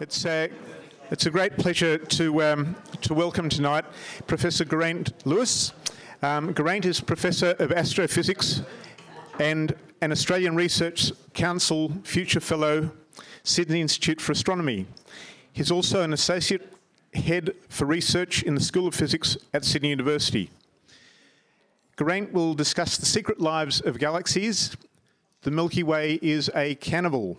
It's a, it's a great pleasure to, um, to welcome tonight Professor Geraint Lewis. Um, Geraint is Professor of Astrophysics and an Australian Research Council Future Fellow, Sydney Institute for Astronomy. He's also an Associate Head for Research in the School of Physics at Sydney University. Geraint will discuss the secret lives of galaxies. The Milky Way is a cannibal.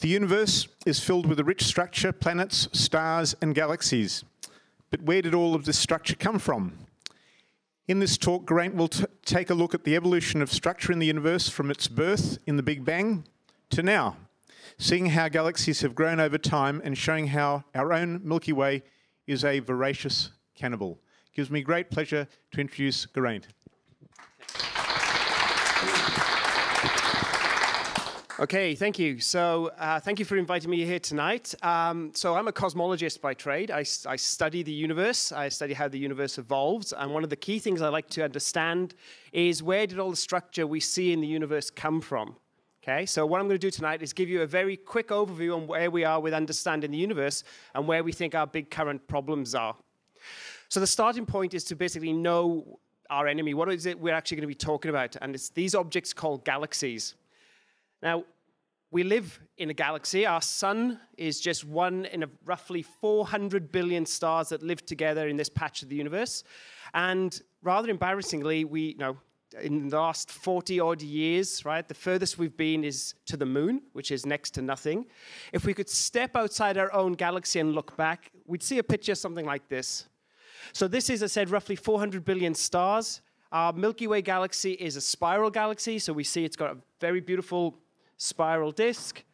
The universe is filled with a rich structure, planets, stars, and galaxies. But where did all of this structure come from? In this talk, Geraint will take a look at the evolution of structure in the universe from its birth in the Big Bang to now, seeing how galaxies have grown over time and showing how our own Milky Way is a voracious cannibal. It gives me great pleasure to introduce Geraint. Okay, thank you. So, uh, thank you for inviting me here tonight. Um, so, I'm a cosmologist by trade. I, I, study the universe, I study how the universe evolves. And one of the key things I like to understand is where did all the structure we see in the universe come from? Okay, so what I'm going to do tonight is give you a very quick overview on where we are with understanding the universe and where we think our big current problems are. So, the starting point is to basically know our enemy. What is it we're actually going to be talking about? And it's these objects called galaxies. Now, we live in a galaxy. Our sun is just one in a roughly 400 billion stars that live together in this patch of the universe. And rather embarrassingly, we, you know, in the last 40 odd years, right, the furthest we've been is to the moon, which is next to nothing. If we could step outside our own galaxy and look back, we'd see a picture something like this. So, this is, I said, roughly 400 billion stars. Our Milky Way galaxy is a spiral galaxy, so we see it's got a very beautiful spiral disk,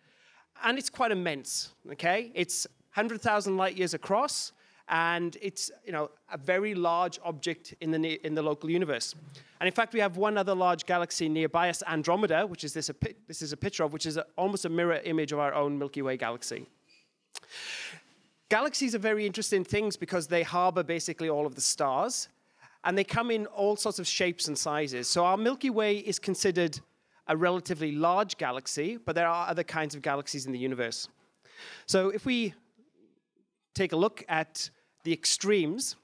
and it's quite immense, okay? It's 100,000 light years across, and it's you know a very large object in the in the local universe. And in fact, we have one other large galaxy nearby us, Andromeda, which is this a, this is a picture of, which is a, almost a mirror image of our own Milky Way galaxy. Galaxies are very interesting things because they harbor basically all of the stars, and they come in all sorts of shapes and sizes. So our Milky Way is considered a relatively large galaxy, but there are other kinds of galaxies in the universe. So if we take a look at the extremes,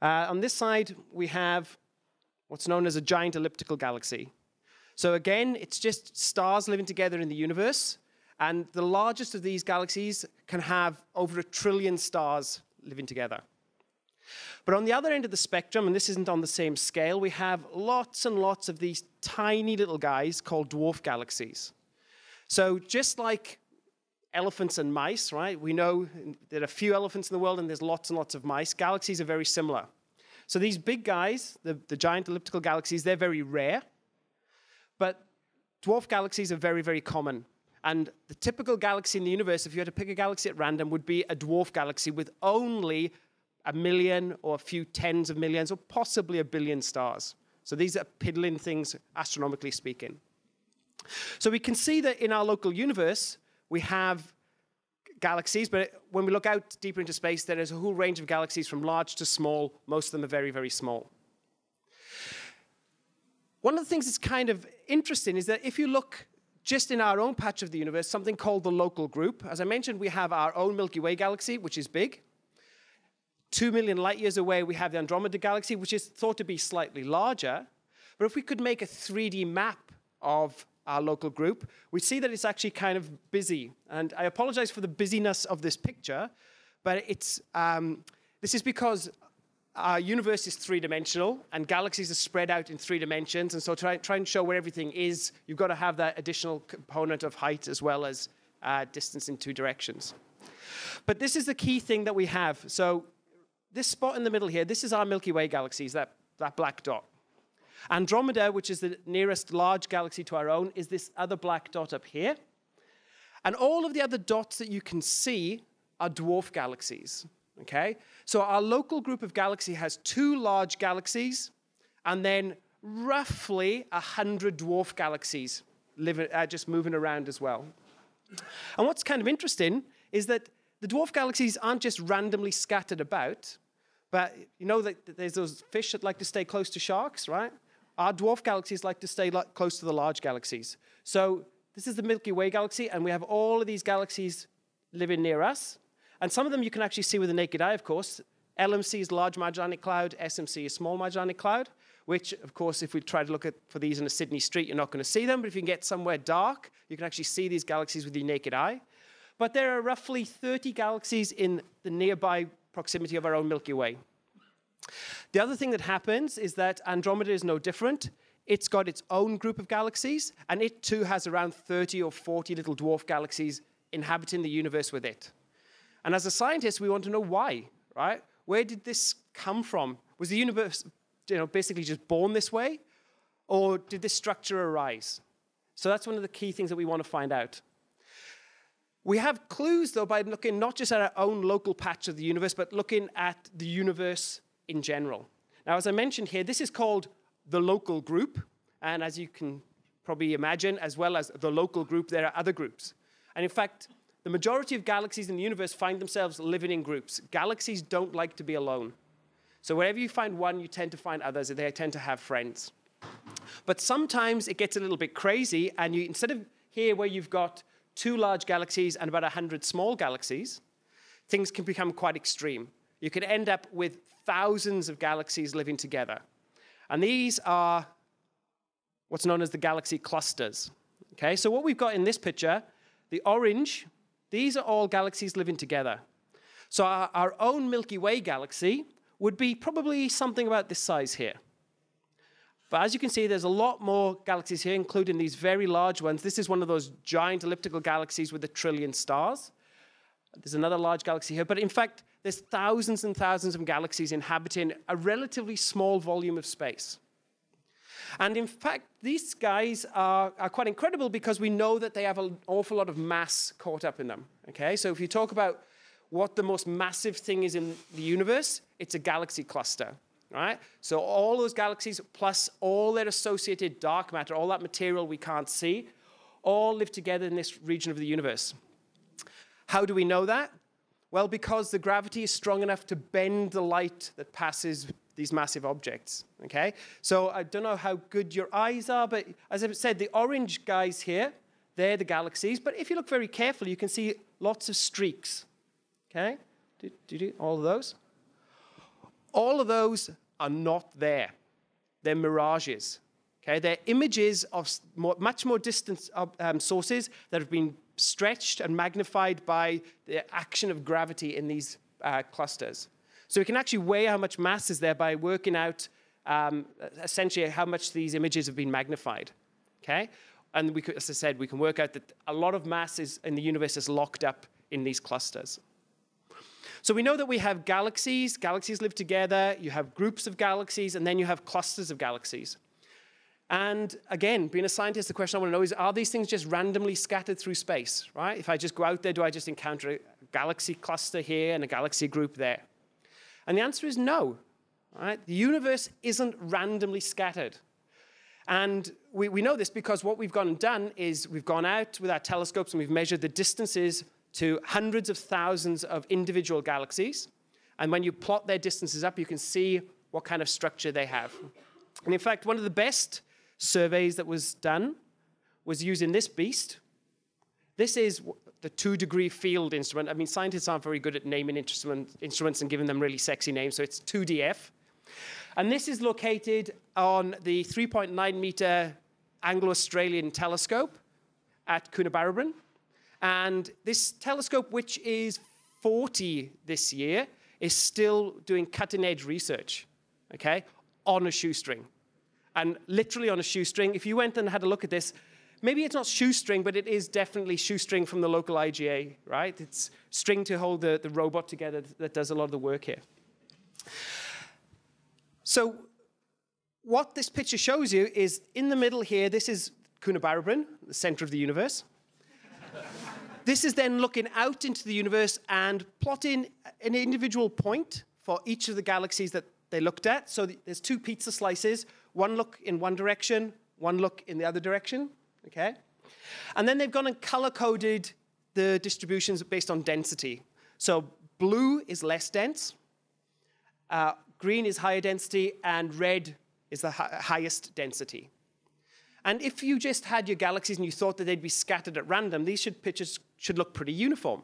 uh, on this side we have what's known as a giant elliptical galaxy. So again, it's just stars living together in the universe, and the largest of these galaxies can have over a trillion stars living together. But on the other end of the spectrum, and this isn't on the same scale, we have lots and lots of these tiny little guys called dwarf galaxies. So just like elephants and mice, right? We know there are a few elephants in the world and there's lots and lots of mice. Galaxies are very similar. So these big guys, the, the giant elliptical galaxies, they're very rare. But dwarf galaxies are very, very common. And the typical galaxy in the universe, if you had to pick a galaxy at random, would be a dwarf galaxy with only a million or a few tens of millions or possibly a billion stars. So these are piddling things, astronomically speaking. So we can see that in our local universe, we have galaxies, but when we look out deeper into space, there is a whole range of galaxies from large to small. Most of them are very, very small. One of the things that's kind of interesting is that if you look just in our own patch of the universe, something called the local group, as I mentioned, we have our own Milky Way galaxy, which is big. Two million light years away, we have the Andromeda Galaxy, which is thought to be slightly larger. But if we could make a 3D map of our local group, we see that it's actually kind of busy. And I apologize for the busyness of this picture, but it's, um, this is because our universe is three dimensional and galaxies are spread out in three dimensions. And so, try, try and show where everything is, you've got to have that additional component of height as well as uh, distance in two directions. But this is the key thing that we have. So, this spot in the middle here, this is our Milky Way galaxies, that, that black dot. Andromeda, which is the nearest large galaxy to our own, is this other black dot up here. And all of the other dots that you can see are dwarf galaxies. Okay? So our local group of galaxy has two large galaxies and then roughly 100 dwarf galaxies living, uh, just moving around as well. And what's kind of interesting is that the dwarf galaxies aren't just randomly scattered about, but you know that there's those fish that like to stay close to sharks, right? Our dwarf galaxies like to stay close to the large galaxies. So this is the Milky Way galaxy, and we have all of these galaxies living near us. And some of them you can actually see with the naked eye, of course. LMC is Large Magellanic Cloud, SMC is Small Magellanic Cloud, which, of course, if we try to look at for these in a Sydney street, you're not going to see them. But if you can get somewhere dark, you can actually see these galaxies with your naked eye. But there are roughly 30 galaxies in the nearby proximity of our own Milky Way. The other thing that happens is that Andromeda is no different. It's got its own group of galaxies, and it too has around 30 or 40 little dwarf galaxies inhabiting the universe with it. And as a scientist, we want to know why, right? Where did this come from? Was the universe you know, basically just born this way? Or did this structure arise? So that's one of the key things that we want to find out. We have clues, though, by looking not just at our own local patch of the universe, but looking at the universe in general. Now, as I mentioned here, this is called the local group. And as you can probably imagine, as well as the local group, there are other groups. And in fact, the majority of galaxies in the universe find themselves living in groups. Galaxies don't like to be alone. So wherever you find one, you tend to find others, and they tend to have friends. But sometimes it gets a little bit crazy, and you instead of here where you've got two large galaxies and about 100 small galaxies, things can become quite extreme. You can end up with thousands of galaxies living together. And these are what's known as the galaxy clusters. Okay, so what we've got in this picture, the orange, these are all galaxies living together. So our, our own Milky Way galaxy would be probably something about this size here. But as you can see, there's a lot more galaxies here, including these very large ones. This is one of those giant elliptical galaxies with a trillion stars. There's another large galaxy here. But in fact, there's thousands and thousands of galaxies inhabiting a relatively small volume of space. And in fact, these guys are, are quite incredible because we know that they have an awful lot of mass caught up in them. Okay, so if you talk about what the most massive thing is in the universe, it's a galaxy cluster. Right? So all those galaxies plus all their associated dark matter, all that material we can't see, all live together in this region of the universe. How do we know that? Well, because the gravity is strong enough to bend the light that passes these massive objects. Okay? So I don't know how good your eyes are, but as I said, the orange guys here, they're the galaxies. But if you look very carefully, you can see lots of streaks. Okay? Do, do, do, all of those? All of those are not there. They're mirages. Okay? They're images of more, much more distant um, sources that have been stretched and magnified by the action of gravity in these uh, clusters. So we can actually weigh how much mass is there by working out um, essentially how much these images have been magnified. Okay? And we could, as I said, we can work out that a lot of mass is, in the universe is locked up in these clusters. So we know that we have galaxies, galaxies live together, you have groups of galaxies, and then you have clusters of galaxies. And again, being a scientist, the question I want to know is are these things just randomly scattered through space, right? If I just go out there, do I just encounter a galaxy cluster here and a galaxy group there? And the answer is no. Right? The universe isn't randomly scattered. And we, we know this because what we've gone and done is we've gone out with our telescopes and we've measured the distances to hundreds of thousands of individual galaxies. And when you plot their distances up, you can see what kind of structure they have. And in fact, one of the best surveys that was done was using this beast. This is the two degree field instrument. I mean, scientists aren't very good at naming instrument, instruments and giving them really sexy names, so it's 2DF. And this is located on the 3.9 meter Anglo Australian telescope at Coonabarabran. And this telescope, which is 40 this year, is still doing cutting edge research, okay, on a shoestring. And literally on a shoestring. If you went and had a look at this, maybe it's not shoestring, but it is definitely shoestring from the local IGA, right? It's string to hold the, the robot together that does a lot of the work here. So what this picture shows you is in the middle here, this is Coonabarabran, the center of the universe. This is then looking out into the universe and plotting an individual point for each of the galaxies that they looked at. So there's two pizza slices, one look in one direction, one look in the other direction, okay? And then they've gone and color-coded the distributions based on density. So blue is less dense, uh, green is higher density, and red is the hi highest density. And if you just had your galaxies and you thought that they'd be scattered at random, these should, pictures should look pretty uniform.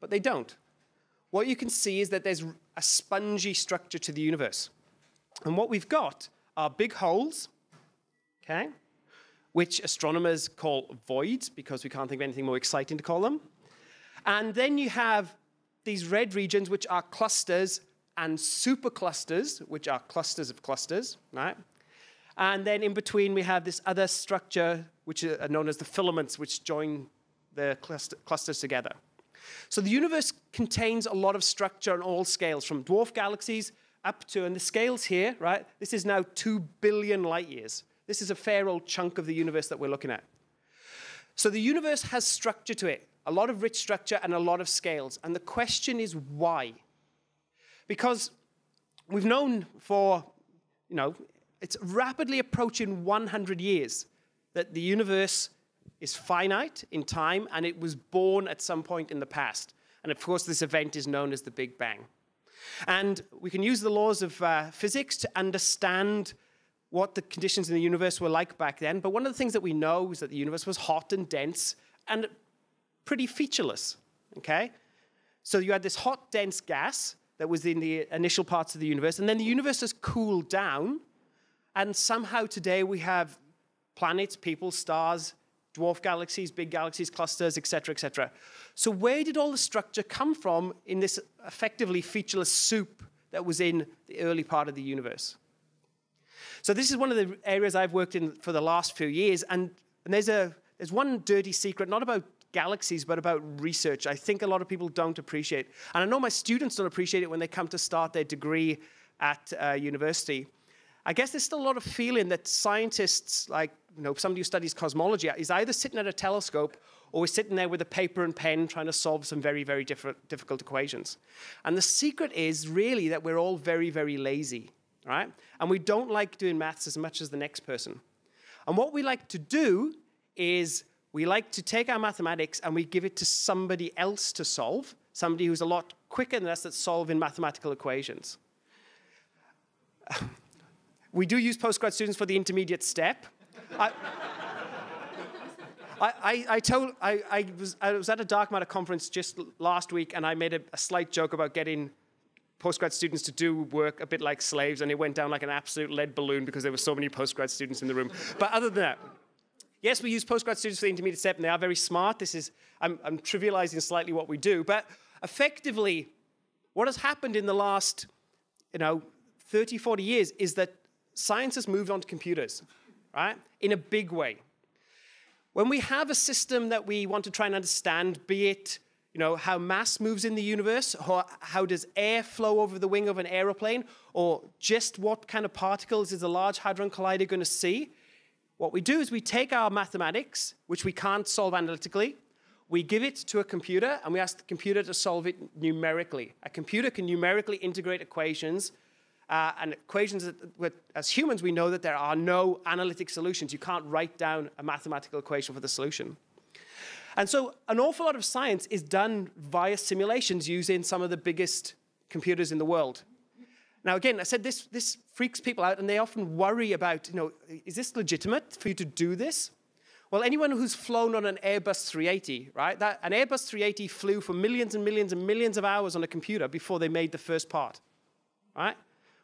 but they don't. What you can see is that there's a spongy structure to the universe. And what we've got are big holes, okay, which astronomers call voids because we can't think of anything more exciting to call them. And then you have these red regions, which are clusters, and superclusters, which are clusters of clusters, right? And then in between, we have this other structure, which are known as the filaments, which join the cluster, clusters together. So the universe contains a lot of structure on all scales, from dwarf galaxies up to, and the scales here, right? This is now 2 billion light years. This is a fair old chunk of the universe that we're looking at. So the universe has structure to it, a lot of rich structure and a lot of scales. And the question is why? Because we've known for, you know, it's rapidly approaching 100 years that the universe is finite in time and it was born at some point in the past. And of course, this event is known as the Big Bang. And we can use the laws of uh, physics to understand what the conditions in the universe were like back then. But one of the things that we know is that the universe was hot and dense and pretty featureless. Okay? So you had this hot, dense gas that was in the initial parts of the universe, and then the universe has cooled down, and somehow today we have planets, people, stars, dwarf galaxies, big galaxies, clusters, etc., etc. So where did all the structure come from in this effectively featureless soup that was in the early part of the universe? So this is one of the areas I've worked in for the last few years, and, and there's a there's one dirty secret, not about galaxies, but about research. I think a lot of people don't appreciate, and I know my students don't appreciate it when they come to start their degree at uh, university. I guess there's still a lot of feeling that scientists, like you know, somebody who studies cosmology, is either sitting at a telescope or is sitting there with a paper and pen trying to solve some very, very difficult equations. And the secret is really that we're all very, very lazy, right? And we don't like doing maths as much as the next person. And what we like to do is we like to take our mathematics and we give it to somebody else to solve, somebody who's a lot quicker than us at solving mathematical equations. We do use postgrad students for the intermediate step. I, I, I, told, I, I, was, I was at a dark matter conference just last week and I made a, a slight joke about getting postgrad students to do work a bit like slaves and it went down like an absolute lead balloon because there were so many postgrad students in the room. But other than that, yes, we use postgrad students for the intermediate step and they are very smart. This is, I'm, I'm trivializing slightly what we do, but effectively, what has happened in the last, you know, 30, 40 years is that science has moved on to computers, right? In a big way. When we have a system that we want to try and understand, be it you know, how mass moves in the universe, or how does air flow over the wing of an aeroplane, or just what kind of particles is a Large Hadron Collider going to see, what we do is we take our mathematics, which we can't solve analytically, we give it to a computer, and we ask the computer to solve it numerically. A computer can numerically integrate equations uh, and equations that, as humans, we know that there are no analytic solutions. You can't write down a mathematical equation for the solution. And so an awful lot of science is done via simulations using some of the biggest computers in the world. Now, again, I said this, this freaks people out, and they often worry about, you know, is this legitimate for you to do this? Well, anyone who's flown on an Airbus 380, right? That, an Airbus 380 flew for millions and millions and millions of hours on a computer before they made the first part, right?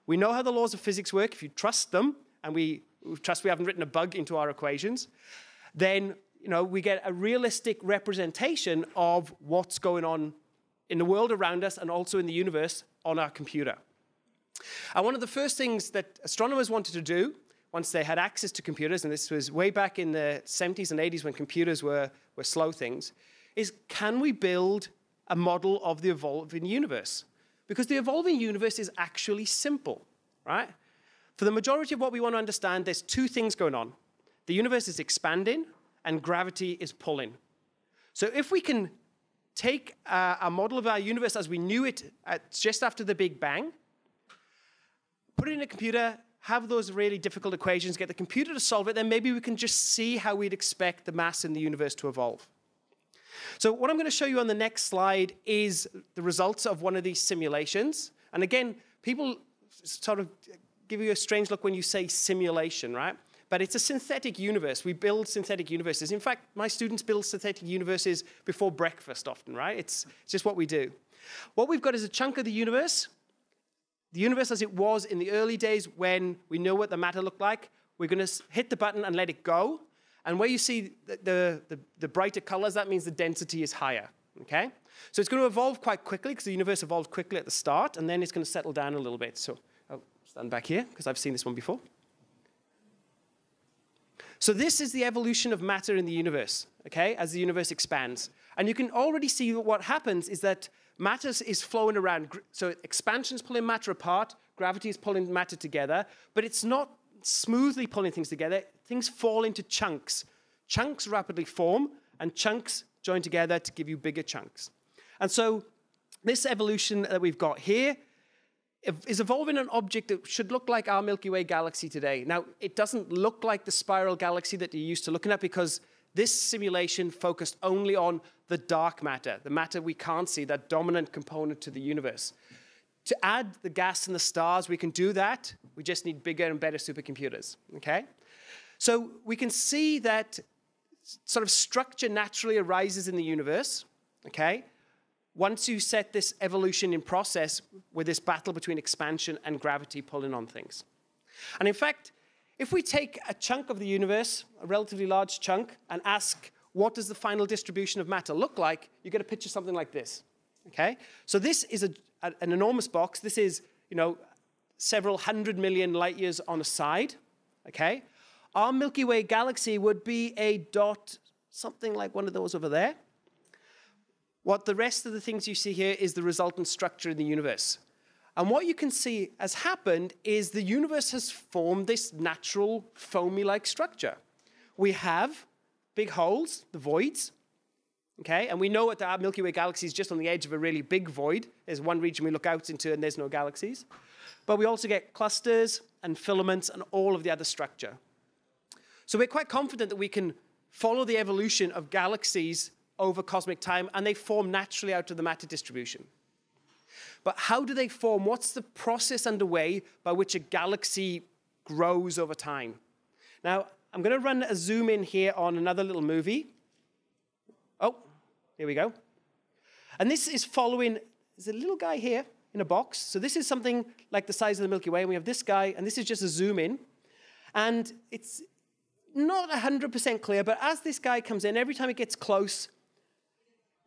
We know how the laws of physics work. If you trust them, and we trust we haven't written a bug into our equations, then you know, we get a realistic representation of what's going on in the world around us and also in the universe on our computer. And one of the first things that astronomers wanted to do once they had access to computers, and this was way back in the 70s and 80s when computers were, were slow things, is can we build a model of the evolving universe? Because the evolving universe is actually simple, right? For the majority of what we want to understand, there's two things going on. The universe is expanding, and gravity is pulling. So if we can take a, a model of our universe as we knew it at, just after the Big Bang, put it in a computer, have those really difficult equations, get the computer to solve it, then maybe we can just see how we'd expect the mass in the universe to evolve. So what I'm going to show you on the next slide is the results of one of these simulations. And again, people sort of give you a strange look when you say simulation, right? but it's a synthetic universe. We build synthetic universes. In fact, my students build synthetic universes before breakfast often, right? It's, it's just what we do. What we've got is a chunk of the universe, the universe as it was in the early days when we know what the matter looked like. We're going to hit the button and let it go. And where you see the, the, the, the brighter colors, that means the density is higher, okay? So it's going to evolve quite quickly because the universe evolved quickly at the start, and then it's going to settle down a little bit. So I'll stand back here because I've seen this one before. So this is the evolution of matter in the universe, okay, as the universe expands. And you can already see what happens is that matter is flowing around. So expansion is pulling matter apart, gravity is pulling matter together, but it's not smoothly pulling things together. Things fall into chunks. Chunks rapidly form, and chunks join together to give you bigger chunks. And so this evolution that we've got here is evolving an object that should look like our Milky Way galaxy today. Now, it doesn't look like the spiral galaxy that you're used to looking at because this simulation focused only on the dark matter, the matter we can't see, that dominant component to the universe. To add the gas and the stars, we can do that. We just need bigger and better supercomputers, okay? So we can see that sort of structure naturally arises in the universe, okay? once you set this evolution in process with this battle between expansion and gravity pulling on things. And in fact, if we take a chunk of the universe, a relatively large chunk, and ask what does the final distribution of matter look like, you get a picture something like this. Okay? So this is a, a, an enormous box. This is, you know, several hundred million light years on a side. Okay? Our Milky Way galaxy would be a dot, something like one of those over there. What the rest of the things you see here is the resultant structure in the universe. And what you can see has happened is the universe has formed this natural foamy like structure. We have big holes, the voids, okay? And we know that our Milky Way galaxy is just on the edge of a really big void. There's one region we look out into and there's no galaxies. But we also get clusters and filaments and all of the other structure. So we're quite confident that we can follow the evolution of galaxies over cosmic time, and they form naturally out of the matter distribution. But how do they form? What's the process underway by which a galaxy grows over time? Now, I'm going to run a zoom in here on another little movie. Oh, here we go. And this is following, there's a little guy here in a box. So this is something like the size of the Milky Way. And we have this guy, and this is just a zoom in. And it's not 100% clear, but as this guy comes in, every time it gets close,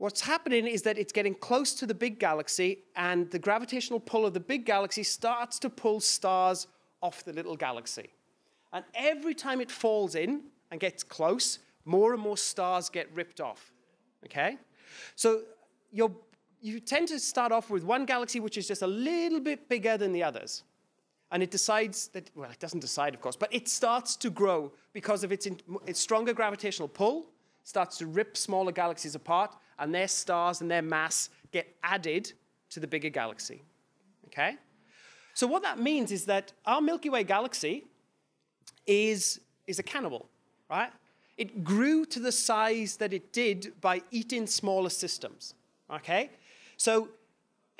What's happening is that it's getting close to the big galaxy, and the gravitational pull of the big galaxy starts to pull stars off the little galaxy. And every time it falls in and gets close, more and more stars get ripped off. Okay? So you you tend to start off with one galaxy which is just a little bit bigger than the others. And it decides that, well, it doesn't decide, of course, but it starts to grow because of its, in, its stronger gravitational pull, starts to rip smaller galaxies apart, and their stars and their mass get added to the bigger galaxy. Okay? So, what that means is that our Milky Way galaxy is, is a cannibal, right? It grew to the size that it did by eating smaller systems. Okay? So,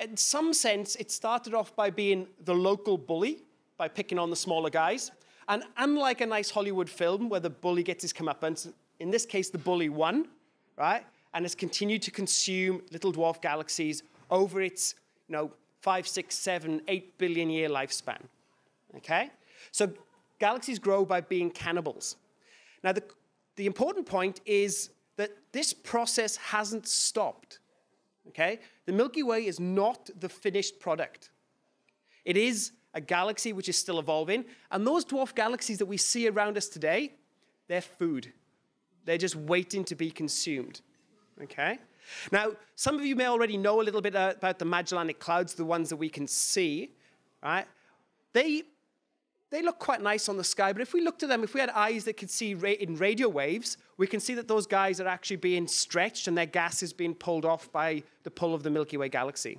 in some sense, it started off by being the local bully, by picking on the smaller guys. And unlike a nice Hollywood film where the bully gets his comeuppance, in this case, the bully won, right? and has continued to consume little dwarf galaxies over its, you know, five, six, seven, eight billion year lifespan. Okay? So galaxies grow by being cannibals. Now, the, the important point is that this process hasn't stopped. Okay? The Milky Way is not the finished product. It is a galaxy which is still evolving, and those dwarf galaxies that we see around us today, they're food. They're just waiting to be consumed. Okay? Now, some of you may already know a little bit uh, about the Magellanic Clouds, the ones that we can see, right? They, they look quite nice on the sky, but if we looked at them, if we had eyes that could see ra in radio waves, we can see that those guys are actually being stretched and their gas is being pulled off by the pull of the Milky Way galaxy.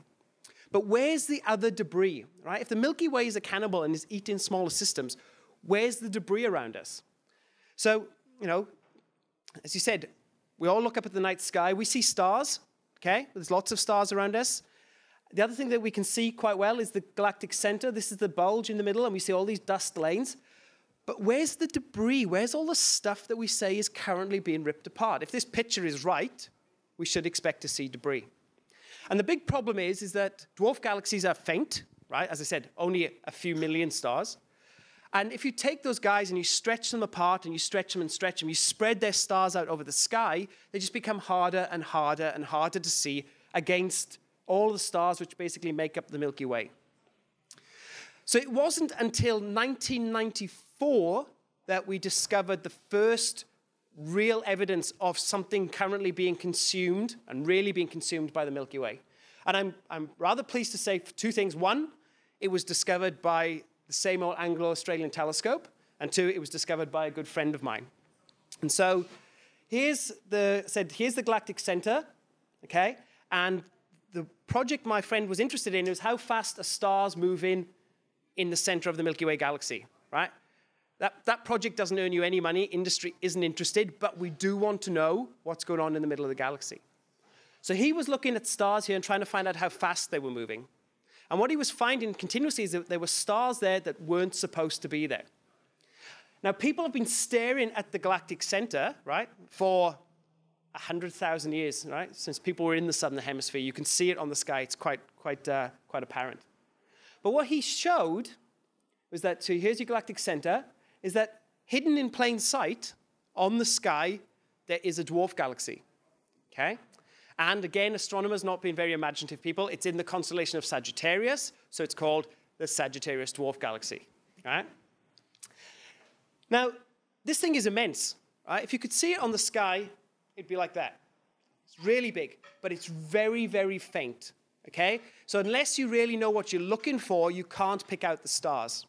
But where's the other debris, right? If the Milky Way is a cannibal and is eating smaller systems, where's the debris around us? So, you know, as you said, we all look up at the night sky. We see stars, okay? There's lots of stars around us. The other thing that we can see quite well is the galactic center. This is the bulge in the middle, and we see all these dust lanes. But where's the debris? Where's all the stuff that we say is currently being ripped apart? If this picture is right, we should expect to see debris. And the big problem is, is that dwarf galaxies are faint, right? As I said, only a few million stars. And if you take those guys and you stretch them apart and you stretch them and stretch them, you spread their stars out over the sky, they just become harder and harder and harder to see against all the stars which basically make up the Milky Way. So it wasn't until 1994 that we discovered the first real evidence of something currently being consumed and really being consumed by the Milky Way. And I'm, I'm rather pleased to say two things. One, it was discovered by the same old Anglo Australian telescope. And two, it was discovered by a good friend of mine. And so here's the, said, here's the galactic center, okay? And project my friend was interested in was how fast are stars moving in the center of the Milky Way galaxy, right? That, that project doesn't earn you any money. Industry isn't interested, but we do want to know what's going on in the middle of the galaxy. So he was looking at stars here and trying to find out how fast they were moving. And what he was finding continuously is that there were stars there that weren't supposed to be there. Now, people have been staring at the galactic center, right, for 100,000 years, right, since people were in the southern hemisphere. You can see it on the sky. It's quite, quite, uh, quite apparent. But what he showed was that, so here's your galactic center, is that hidden in plain sight on the sky, there is a dwarf galaxy. Okay? And again, astronomers not being very imaginative people, it's in the constellation of Sagittarius, so it's called the Sagittarius dwarf galaxy. Right? Now, this thing is immense. Right? If you could see it on the sky, it'd be like that. It's really big, but it's very, very faint. Okay? So unless you really know what you're looking for, you can't pick out the stars.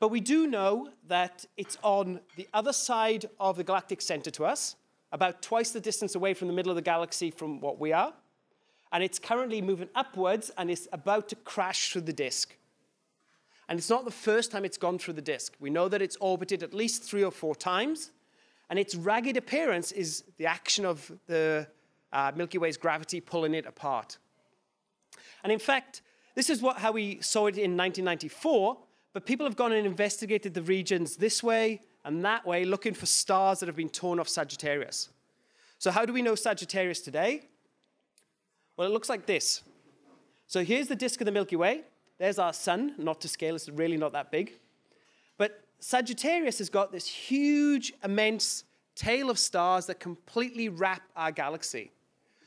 But we do know that it's on the other side of the galactic center to us, about twice the distance away from the middle of the galaxy from what we are. And it's currently moving upwards and it's about to crash through the disk. And it's not the first time it's gone through the disk. We know that it's orbited at least three or four times. And its ragged appearance is the action of the uh, Milky Way's gravity pulling it apart. And in fact, this is what, how we saw it in 1994 but people have gone and investigated the regions this way and that way, looking for stars that have been torn off Sagittarius. So, how do we know Sagittarius today? Well, it looks like this. So, here's the disk of the Milky Way. There's our sun, not to scale, it's really not that big. Sagittarius has got this huge, immense tail of stars that completely wrap our galaxy.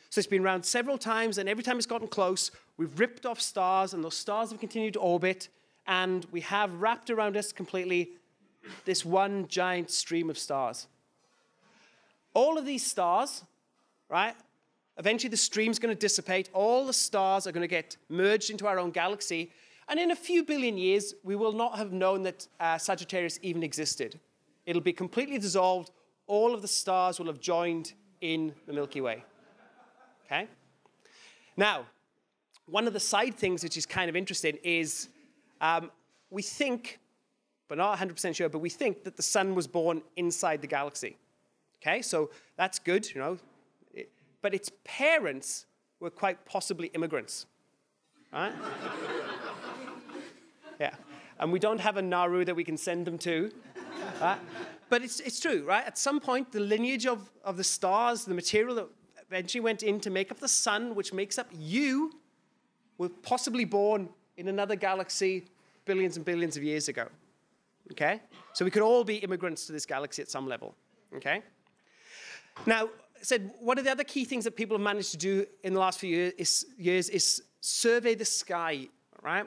So it's been around several times, and every time it's gotten close, we've ripped off stars, and those stars have continued to orbit, and we have wrapped around us completely this one giant stream of stars. All of these stars, right? Eventually, the stream's going to dissipate. All the stars are going to get merged into our own galaxy. And in a few billion years, we will not have known that uh, Sagittarius even existed. It'll be completely dissolved. All of the stars will have joined in the Milky Way. Okay? Now, one of the side things which is kind of interesting is um, we think, but not 100% sure, but we think that the sun was born inside the galaxy. Okay, so that's good, you know. But its parents were quite possibly immigrants. Right? And we don't have a Nauru that we can send them to. But it's, it's true, right? At some point, the lineage of, of the stars, the material that eventually went in to make up the sun, which makes up you, were possibly born in another galaxy billions and billions of years ago. Okay? So we could all be immigrants to this galaxy at some level. Okay? Now, I said one of the other key things that people have managed to do in the last few years is, years is survey the sky, right?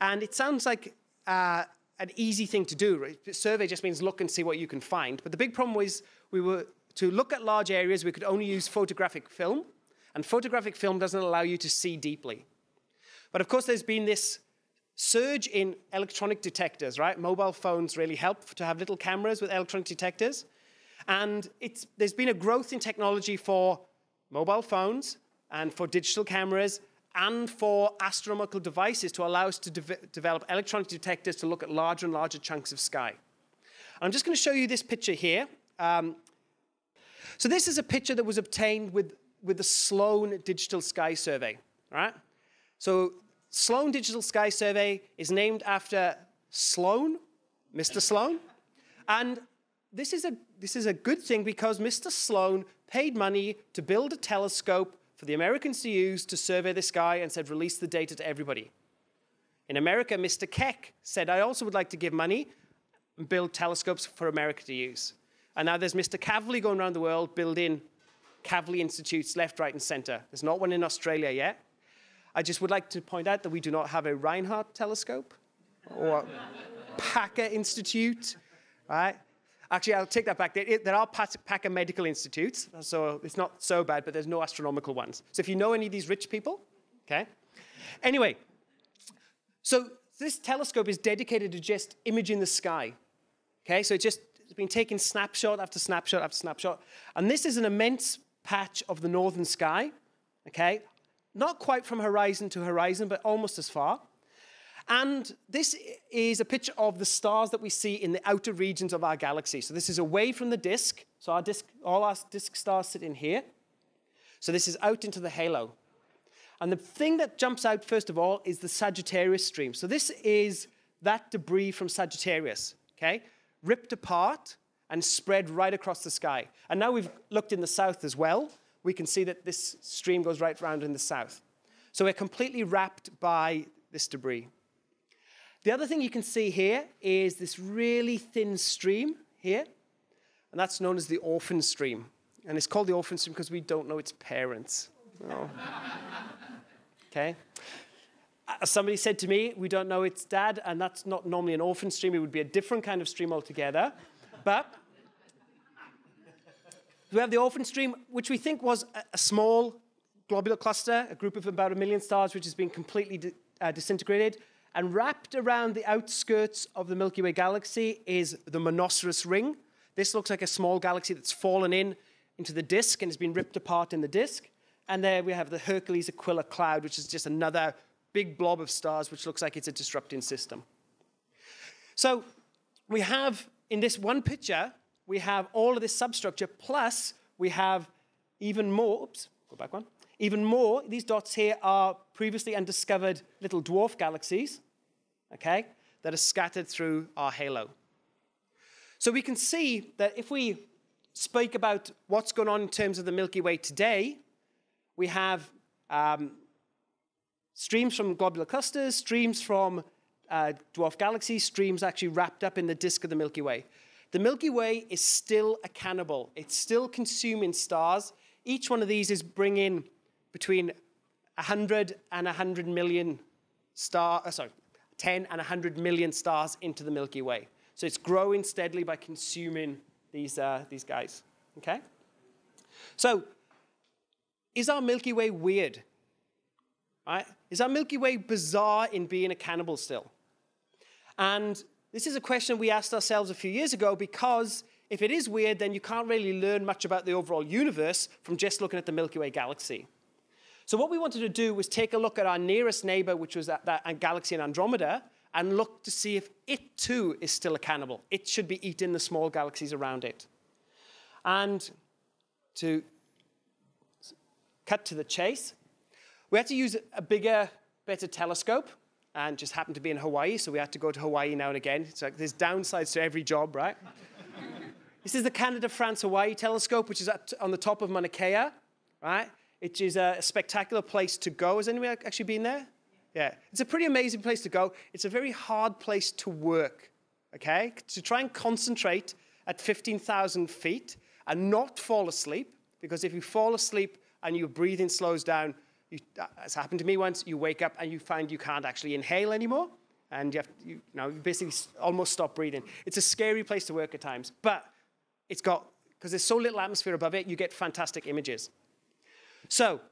And it sounds like uh, an easy thing to do. Right? Survey just means look and see what you can find. But the big problem was we were to look at large areas, we could only use photographic film, and photographic film doesn't allow you to see deeply. But of course, there's been this surge in electronic detectors, right? Mobile phones really help to have little cameras with electronic detectors. And there's been a growth in technology for mobile phones and for digital cameras and for astronomical devices to allow us to de develop electronic detectors to look at larger and larger chunks of sky. I'm just going to show you this picture here. Um, so this is a picture that was obtained with, with the Sloan Digital Sky Survey, right? So Sloan Digital Sky Survey is named after Sloan, Mr. Sloan. And this is, a, this is a good thing because Mr. Sloan paid money to build a telescope for the Americans to use to survey the sky and said, release the data to everybody. In America, Mr. Keck said, I also would like to give money and build telescopes for America to use. And now there's Mr. Kavli going around the world building Kavli Institutes left, right, and center. There's not one in Australia yet. I just would like to point out that we do not have a Rinehart telescope or Packer Institute, right? Actually, I'll take that back. There, there are Packer Medical Institutes, so it's not so bad, but there's no astronomical ones. So if you know any of these rich people, okay? Anyway, so this telescope is dedicated to just imaging the sky. Okay, so it just it's been taking snapshot after snapshot after snapshot. And this is an immense patch of the northern sky. Okay, not quite from horizon to horizon, but almost as far. And this is a picture of the stars that we see in the outer regions of our galaxy. So this is away from the disk. So our disk, all our disk stars sit in here. So this is out into the halo. And the thing that jumps out, first of all, is the Sagittarius stream. So this is that debris from Sagittarius, okay? Ripped apart and spread right across the sky. And now we've looked in the south as well. We can see that this stream goes right around in the south. So we're completely wrapped by this debris. The other thing you can see here is this really thin stream here, and that's known as the orphan stream. And it's called the orphan stream because we don't know its parents. Oh. Okay? As somebody said to me, we don't know its dad, and that's not normally an orphan stream. It would be a different kind of stream altogether. But we have the orphan stream, which we think was a, small globular cluster, a group of about a million stars, which has been completely uh, disintegrated. And wrapped around the outskirts of the Milky Way galaxy is the Monoceros ring. This looks like a small galaxy that's fallen in into the disk and has been ripped apart in the disk. And there we have the Hercules Aquila cloud, which is just another big blob of stars, which looks like it's a disrupting system. So we have, in this one picture, we have all of this substructure, plus we have even more, oops, go back one, even more, these dots here are previously undiscovered little dwarf galaxies, okay, that are scattered through our halo. So we can see that if we speak about what's going on in terms of the Milky Way today, we have um, streams from globular clusters, streams from uh, dwarf galaxies, streams actually wrapped up in the disk of the Milky Way. The Milky Way is still a cannibal. It's still consuming stars. Each one of these is bringing between 100 and 100 million star, uh, sorry, 10 and 100 million stars into the Milky Way. So it's growing steadily by consuming these, uh, these guys. Okay? So is our Milky Way weird? Right? Is our Milky Way bizarre in being a cannibal still? And this is a question we asked ourselves a few years ago because if it is weird, then you can't really learn much about the overall universe from just looking at the Milky Way galaxy. So, what we wanted to do was take a look at our nearest neighbor, which was that, that galaxy in Andromeda, and look to see if it too is still a cannibal. It should be eating the small galaxies around it. And to cut to the chase. We had to use a bigger, better telescope, and just happened to be in Hawaii, so we had to go to Hawaii now and again. So there's downsides to every job, right? this is the Canada France Hawaii telescope, which is on the top of Mauna Kea, right? It is a spectacular place to go. Has anyone actually been there? Yeah, it's a pretty amazing place to go. It's a very hard place to work, okay? To try and concentrate at 15,000 feet and not fall asleep, because if you fall asleep and your breathing slows down. You, uh, it's happened to me once. You wake up and you find you can't actually inhale anymore, and you have you, you know you basically almost stop breathing. It's a scary place to work at times, but it's got because there's so little atmosphere above it, you get fantastic images. So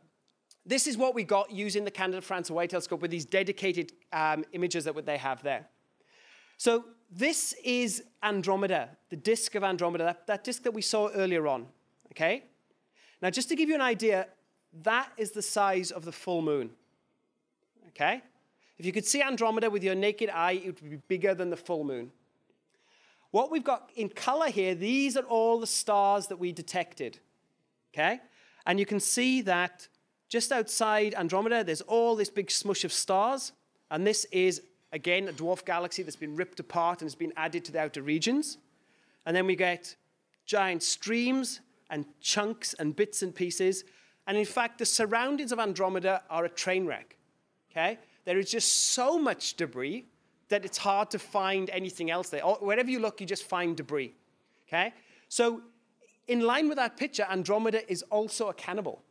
this is what we got using the Canada France Hawaii telescope with these dedicated um, images that they have there. So this is Andromeda, the disk of Andromeda, that, that disk that we saw earlier on. Okay? Now, just to give you an idea, that is the size of the full moon. Okay? If you could see Andromeda with your naked eye, it would be bigger than the full moon. What we've got in color here, these are all the stars that we detected. Okay? And you can see that just outside Andromeda, there's all this big smush of stars. And this is, again, a dwarf galaxy that's been ripped apart and has been added to the outer regions. and then we get giant streams and chunks and bits and pieces. And in fact, the surroundings of Andromeda are a train wreck. Okay? There is just so much debris that it's hard to find anything else there. Or wherever you look, you just find debris. Okay? So, in line with that picture, Andromeda is also a cannibal.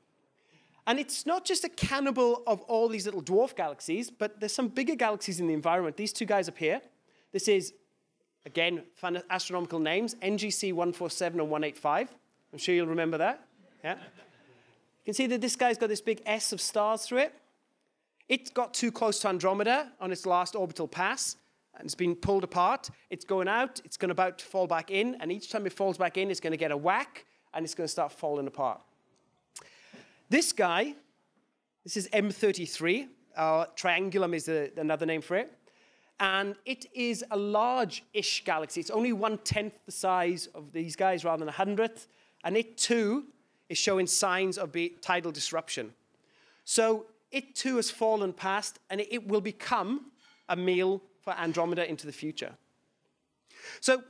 And it's not just a cannibal of all these little dwarf galaxies, but there's some bigger galaxies in the environment. These two guys up here. This is, again, astronomical names NGC 147 and 185. I'm sure you'll remember that. Yeah? You can see that this guy's got this big S of stars through it. It got too close to Andromeda on its last orbital pass, and it's been pulled apart. It's going out, it's going about to fall back in, and each time it falls back in, it's going to get a whack, and it's going to start falling apart. This guy, this is M33, uh, Triangulum is a, another name for it, and it is a large-ish galaxy. It's only one-tenth the size of these guys rather than a hundredth, and it too is showing signs of tidal disruption. So it too has fallen past and it will become a meal for Andromeda into the future. So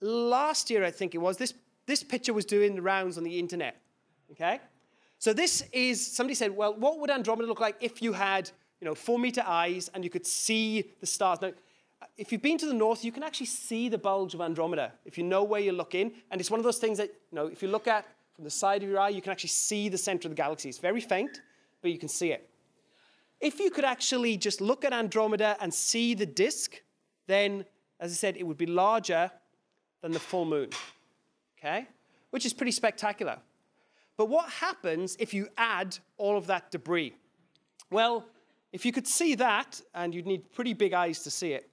last year, I think it was, this, this picture was doing the rounds on the internet. Okay? So this is, somebody said, well, what would Andromeda look like if you had, you know, four meter eyes and you could see the stars? Now, if you've been to the north, you can actually see the bulge of Andromeda if you know where you're looking. And it's one of those things that, you know, if you look at from the side of your eye, you can actually see the center of the galaxy. It's very faint, but you can see it. If you could actually just look at Andromeda and see the disk, then, as I said, it would be larger than the full moon, okay? Which is pretty spectacular. But what happens if you add all of that debris? Well, if you could see that, and you'd need pretty big eyes to see it,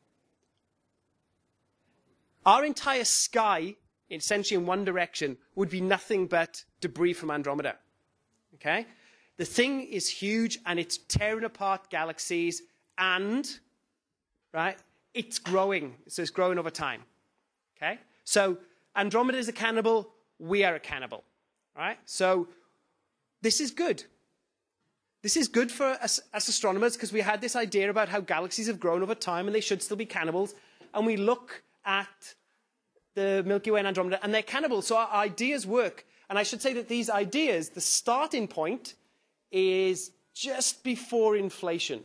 our entire sky, essentially in one direction, would be nothing but debris from Andromeda. Okay? The thing is huge and it's tearing apart galaxies and, right, it's growing. So it's growing over time. Okay? So Andromeda is a cannibal, we are a cannibal. Right? So this is good. This is good for us, us astronomers because we had this idea about how galaxies have grown over time and they should still be cannibals. And we look at the Milky Way and Andromeda and they're cannibals. So our ideas work. And I should say that these ideas, the starting point is just before inflation.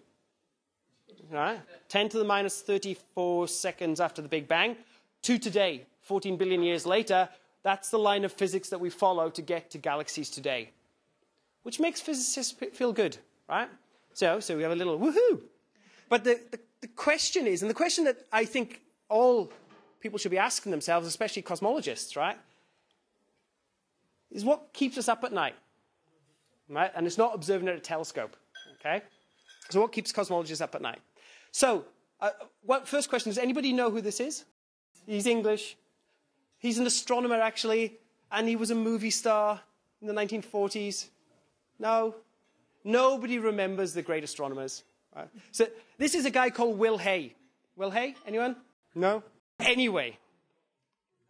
Right? 10 to the minus 34 seconds after the Big Bang to today, 14 billion years later. That's the line of physics that we follow to get to galaxies today, which makes physicists feel good, right? So, so we have a little woohoo. But the, the, the question is, and the question that I think all people should be asking themselves, especially cosmologists, right, is what keeps us up at night? Right? And it's not observing at a telescope, okay? So what keeps cosmologists up at night? So, uh, first question, does anybody know who this is? He's English. He's an astronomer, actually, and he was a movie star in the 1940s. No? Nobody remembers the great astronomers. Right? So this is a guy called Will Hay. Will Hay? Anyone? No? Anyway.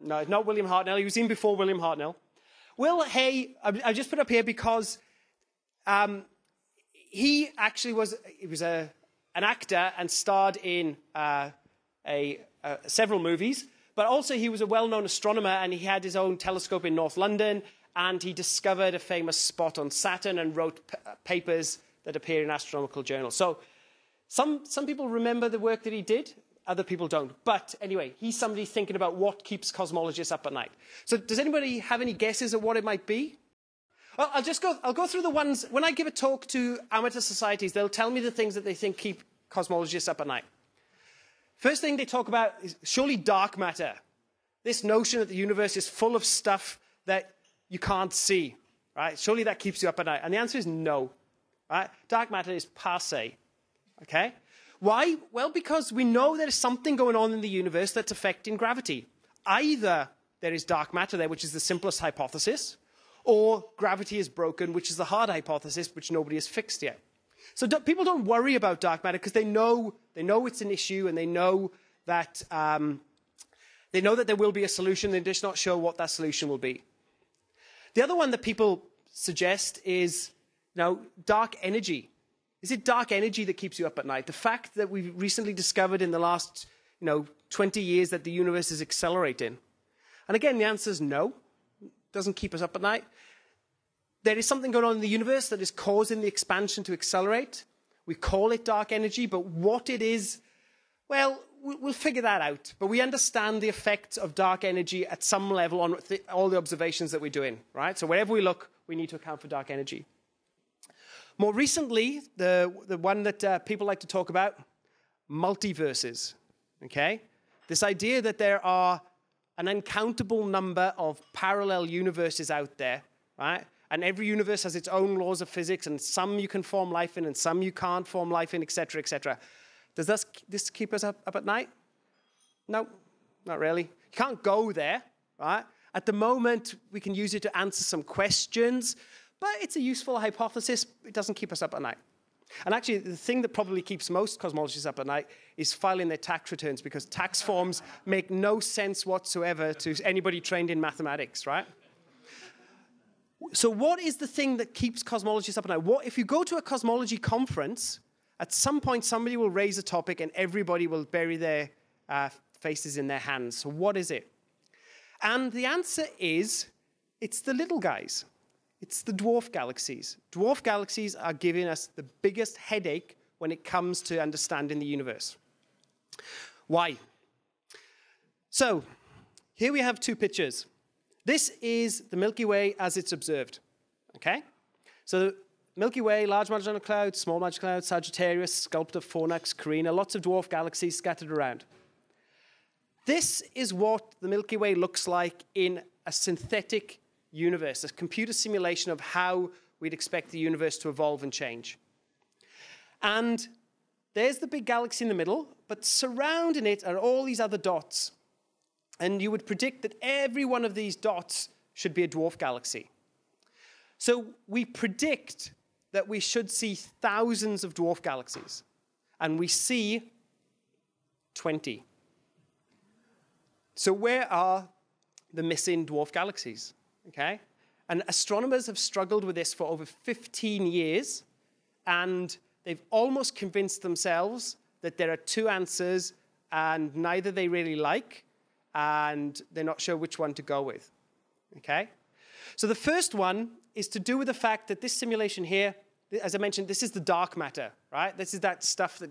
No, not William Hartnell. He was in before William Hartnell. Will Hay, I just put up here because um, he actually was, he was a, an actor and starred in uh, a, uh, several movies, but also he was a well-known astronomer and he had his own telescope in North London and he discovered a famous spot on Saturn and wrote uh, papers that appear in astronomical journals. So some, some people remember the work that he did, other people don't. But anyway, he's somebody thinking about what keeps cosmologists up at night. So does anybody have any guesses at what it might be? I'll just go, I'll go through the ones. When I give a talk to amateur societies, they'll tell me the things that they think keep cosmologists up at night. First thing they talk about is surely dark matter. This notion that the universe is full of stuff that you can't see, right? Surely that keeps you up at night. And the answer is no, right? Dark matter is passe, okay? Why? Well, because we know there is something going on in the universe that's affecting gravity. Either there is dark matter there, which is the simplest hypothesis, or gravity is broken, which is the hard hypothesis, which nobody has fixed yet. So do, people don't worry about dark matter because they know, they know it's an issue and they know that, um, they know that there will be a solution. They're just not sure what that solution will be. The other one that people suggest is know, dark energy. Is it dark energy that keeps you up at night? The fact that we've recently discovered in the last you know, 20 years that the universe is accelerating. And again, the answer is no. Doesn't keep us up at night. There is something going on in the universe that is causing the expansion to accelerate. We call it dark energy, but what it is, well, we'll figure that out. But we understand the effects of dark energy at some level on all the observations that we're doing, right? So wherever we look, we need to account for dark energy. More recently, the, the one that uh, people like to talk about, multiverses, okay? This idea that there are an uncountable number of parallel universes out there, right? And every universe has its own laws of physics, and some you can form life in, and some you can't form life in, etc., etc. Does this, this keep us up, up at night? No, not really. You can't go there, right? At the moment, we can use it to answer some questions, but it's a useful hypothesis. It doesn't keep us up at night. And actually, the thing that probably keeps most cosmologists up at night is filing their tax returns because tax forms make no sense whatsoever to anybody trained in mathematics, right? So, what is the thing that keeps cosmologists up at night? What if you go to a cosmology conference? At some point, somebody will raise a topic and everybody will bury their uh, faces in their hands. So, what is it? And the answer is it's the little guys. It's the dwarf galaxies. Dwarf galaxies are giving us the biggest headache when it comes to understanding the universe. Why? So, here we have two pictures. This is the Milky Way as it's observed. Okay? So, the Milky Way, Large Magellanic Cloud, Small Magellanic Cloud, Sagittarius, Sculptor, Fornax, Carina, lots of dwarf galaxies scattered around. This is what the Milky Way looks like in a synthetic universe, a computer simulation of how we'd expect the universe to evolve and change. And there's the big galaxy in the middle, but surrounding it are all these other dots. And you would predict that every one of these dots should be a dwarf galaxy. So we predict that we should see thousands of dwarf galaxies, and we see 20. So, where are the missing dwarf galaxies? Okay? And astronomers have struggled with this for over 15 years, and they've almost convinced themselves that there are two answers, and neither they really like, and they're not sure which one to go with. Okay? So the first one is to do with the fact that this simulation here, as I mentioned, this is the dark matter, right? This is that stuff that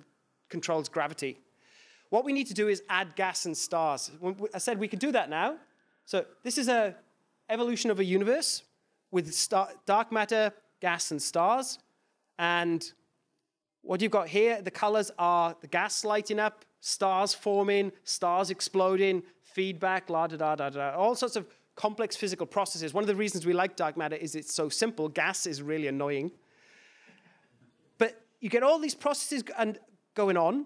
controls gravity. What we need to do is add gas and stars. I said we could do that now. So this is a evolution of a universe with star, dark matter, gas, and stars. And what you've got here, the colors are the gas lighting up, stars forming, stars exploding, feedback, la da da da da, all sorts of complex physical processes. One of the reasons we like dark matter is it's so simple. Gas is really annoying. But you get all these processes and going on,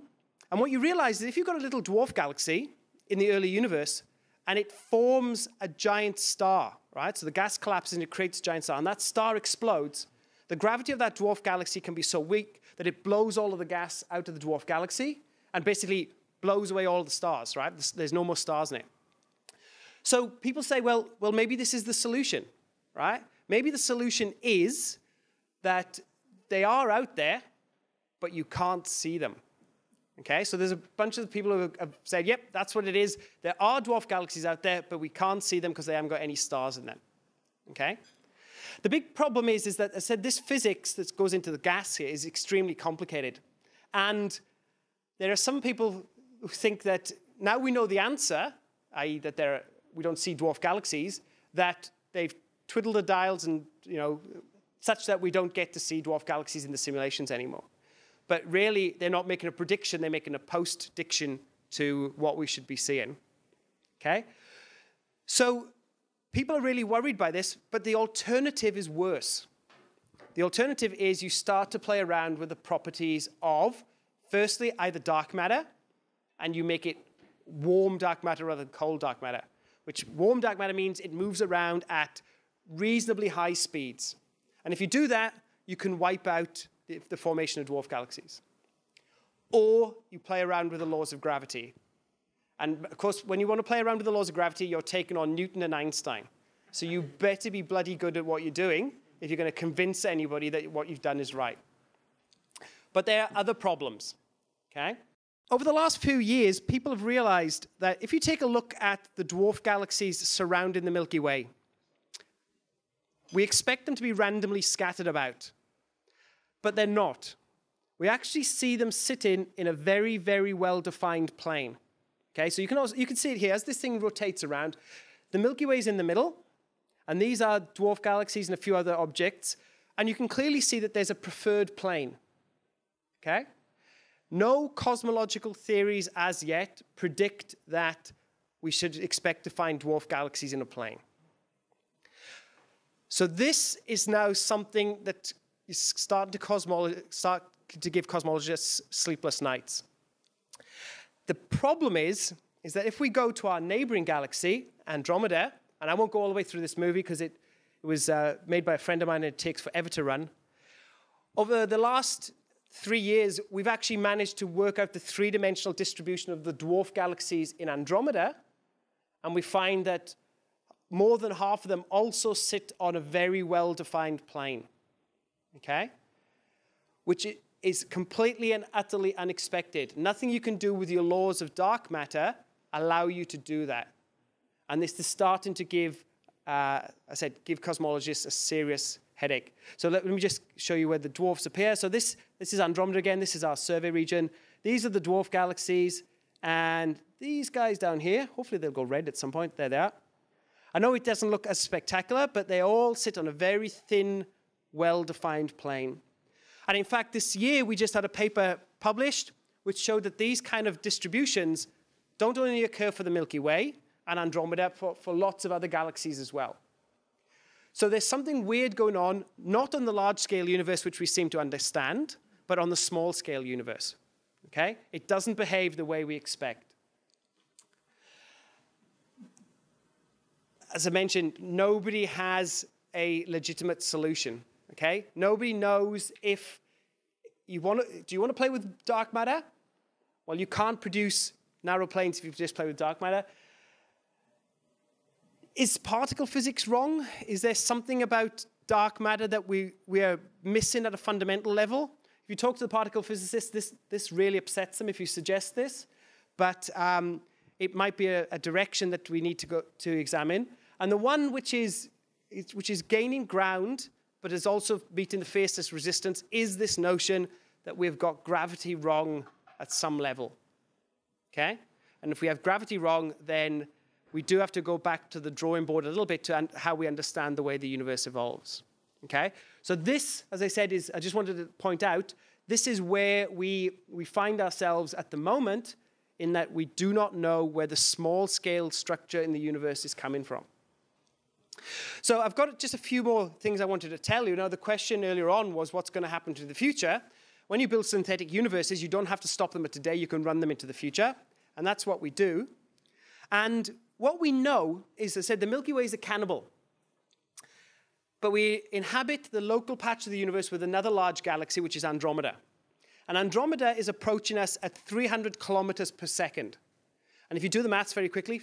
and what you realize is if you've got a little dwarf galaxy in the early universe, and it forms a giant star, right? So the gas collapses and it creates a giant star, and that star explodes. The gravity of that dwarf galaxy can be so weak that it blows all of the gas out of the dwarf galaxy and basically blows away all the stars, right? There's no more stars in it. So people say, well, well, maybe this is the solution, right? Maybe the solution is that they are out there, but you can't see them. Okay, so there's a bunch of people who have said, yep, that's what it is. There are dwarf galaxies out there, but we can't see them because they haven't got any stars in them. Okay? The big problem is, is that I said this physics that goes into the gas here is extremely complicated. And there are some people who think that now we know the answer, i.e., that there, we don't see dwarf galaxies, that they've twiddled the dials and, you know, such that we don't get to see dwarf galaxies in the simulations anymore. But really, they're not making a prediction, they're making a post diction to what we should be seeing. Okay? So people are really worried by this, but the alternative is worse. The alternative is you start to play around with the properties of, firstly, either dark matter, and you make it warm dark matter rather than cold dark matter, which warm dark matter means it moves around at reasonably high speeds. And if you do that, you can wipe out the, formation of dwarf galaxies. Or you play around with the laws of gravity. And of course, when you want to play around with the laws of gravity, you're taking on Newton and Einstein. So you better be bloody good at what you're doing if you're going to convince anybody that what you've done is right. But there are other problems, okay? over the last few years, people have realized that if you take a look at the dwarf galaxies surrounding the Milky Way, we expect them to be randomly scattered about, but they're not. We actually see them sitting in a very, very well defined plane. Okay, so you can, also, you can see it here as this thing rotates around. The Milky Way is in the middle, and these are dwarf galaxies and a few other objects. And you can clearly see that there's a preferred plane. Okay? No cosmological theories as yet predict that we should expect to find dwarf galaxies in a plane. So this is now something that is starting to cosmolo- start to give cosmologists sleepless nights. The problem is, is that if we go to our neighboring galaxy, Andromeda, and I won't go all the way through this movie because it, it, was uh, made by a friend of mine and it takes forever to run. Over the last three years, we've actually managed to work out the three dimensional distribution of the dwarf galaxies in Andromeda, and we find that more than half of them also sit on a very well defined plane. Okay? Which is completely and utterly unexpected. Nothing you can do with your laws of dark matter allow you to do that. And this is starting to give, uh, I said, give cosmologists a serious headache. So let, let, me just show you where the dwarfs appear. So this, this is Andromeda again. This is our survey region. These are the dwarf galaxies. And these guys down here, hopefully they'll go red at some point. There they are. I know it doesn't look as spectacular, but they all sit on a very thin, well-defined plane. And in fact, this year we just had a paper published which showed that these kind of distributions don't only occur for the Milky Way and Andromeda, for, for lots of other galaxies as well. So there's something weird going on, not on the large scale universe, which we seem to understand, but on the small scale universe. Okay? It doesn't behave the way we expect. As I mentioned, nobody has a legitimate solution. Okay? Nobody knows if you want to, do you want to play with dark matter? Well, you can't produce narrow planes if you just play with dark matter. Is particle physics wrong? Is there something about dark matter that we, we are missing at a fundamental level? If you talk to the particle physicists, this, this really upsets them if you suggest this, but um, it might be a, a, direction that we need to, go, to examine. And the one which is, which is gaining ground but is also meeting the faceless resistance is this notion that we've got gravity wrong at some level. Okay? And if we have gravity wrong, then we do have to go back to the drawing board a little bit to how we understand the way the universe evolves. Okay? So this, as I said, is I just wanted to point out, this is where we, we find ourselves at the moment in that we do not know where the small scale structure in the universe is coming from. So I've got just a few more things I wanted to tell you. Now, the question earlier on was what's going to happen to the future? When you build synthetic universes, you don't have to stop them at today, you can run them into the future. And that's what we do. And what we know is, I said, the Milky Way is a cannibal. But we inhabit the local patch of the universe with another large galaxy, which is Andromeda. And Andromeda is approaching us at 300 kilometers per second. And if you do the maths very quickly,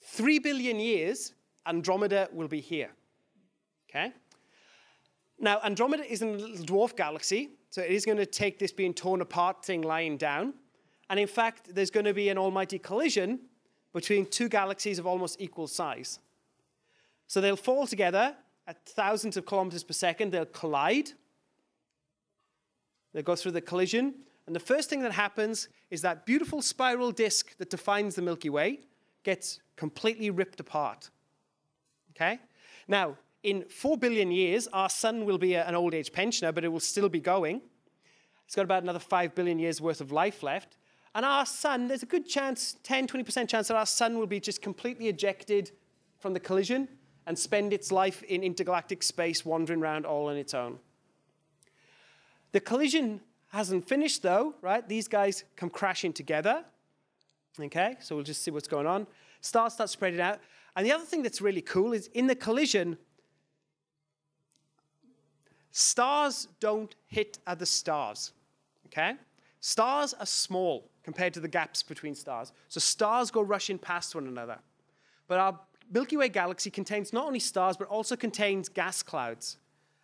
three billion years Andromeda will be here. Okay? Now, Andromeda is in a little dwarf galaxy, so it is going to take this being torn apart thing lying down. And in fact, there's going to be an almighty collision between two galaxies of almost equal size. So they'll fall together at thousands of kilometers per second, they'll collide, they'll go through the collision. And the first thing that happens is that beautiful spiral disk that defines the Milky Way gets completely ripped apart. Okay? Now, in four billion years, our sun will be an old age pensioner, but it will still be going. It's got about another five billion years worth of life left. And our sun, there's a good chance, 10, 20% chance that our sun will be just completely ejected from the collision and spend its life in intergalactic space wandering around all on its own. The collision hasn't finished though, right? These guys come crashing together. Okay, so we'll just see what's going on. Stars start spreading out. And the other thing that's really cool is in the collision, stars don't hit other stars. Okay? Stars are small compared to the gaps between stars. So stars go rushing past one another. But our Milky Way galaxy contains not only stars, but also contains gas clouds.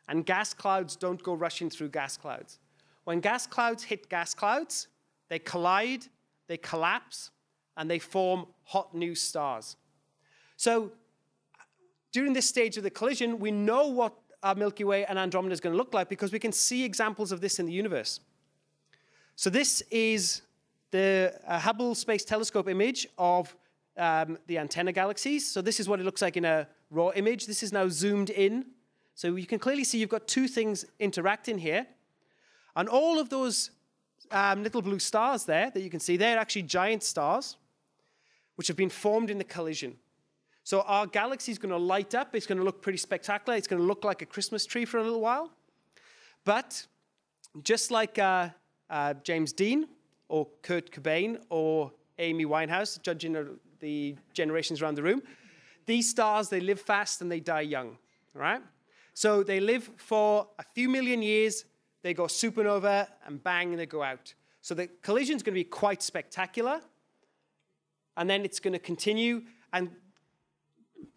And gas clouds don't go rushing through gas clouds. When gas clouds hit gas clouds, they collide, they collapse, and they form hot new stars. So during this stage of the collision, we know what our Milky Way and Andromeda is going to look like because we can see examples of this in the universe. So this is the uh, Hubble Space Telescope image of um, the antenna galaxies. So this is what it looks like in a raw image. This is now zoomed in. So you can clearly see you've got two things interacting here. And all of those um, little blue stars there that you can see, they're actually giant stars which have been formed in the collision. So our galaxy is going to light up. It's going to look pretty spectacular. It's going to look like a Christmas tree for a little while. But just like uh, uh, James Dean or Kurt Cobain or Amy Winehouse, judging the generations around the room, these stars, they live fast and they die young, right? So they live for a few million years, they go supernova, and bang, they go out. So the collision is going to be quite spectacular, and then it's going to continue, and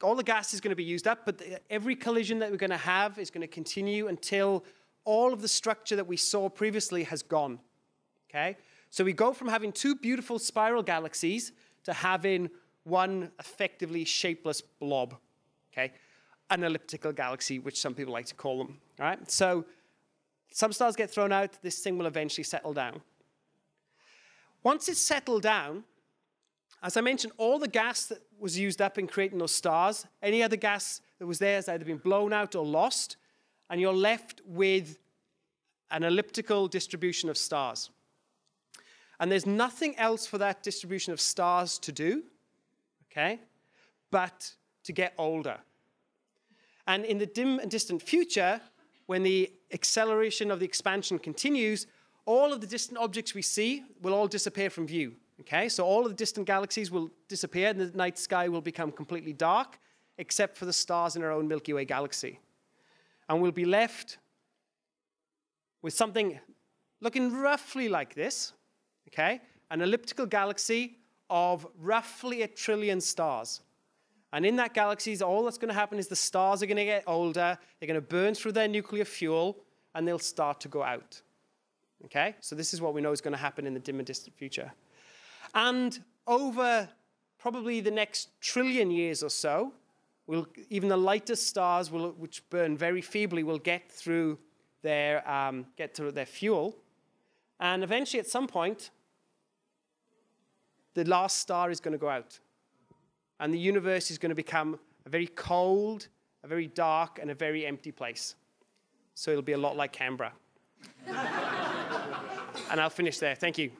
all the gas is going to be used up, but the, every collision that we're going to have is going to continue until all of the structure that we saw previously has gone. Okay? So we go from having two beautiful spiral galaxies to having one effectively shapeless blob. Okay? An elliptical galaxy, which some people like to call them. All right? So some stars get thrown out, this thing will eventually settle down. Once it's settled down, as I mentioned, all the gas that was used up in creating those stars, any other gas that was there has either been blown out or lost, and you're left with an elliptical distribution of stars. And there's nothing else for that distribution of stars to do, okay, but to get older. And in the dim and distant future, when the acceleration of the expansion continues, all of the distant objects we see will all disappear from view. Okay, so all of the distant galaxies will disappear and the night sky will become completely dark, except for the stars in our own Milky Way galaxy. And we'll be left with something looking roughly like this, okay, an elliptical galaxy of roughly a trillion stars. And in that galaxy, all that's going to happen is the stars are going to get older, they're going to burn through their nuclear fuel, and they'll start to go out. Okay? So this is what we know is going to happen in the dim and distant future. And over probably the next trillion years or so, will even the lightest stars, will, which burn very feebly, will get through their, um, get through their fuel. And eventually, at some point, the last star is going to go out. And the universe is going to become a very cold, a very dark, and a very empty place. So it'll be a lot like Canberra. and I'll finish there. Thank you.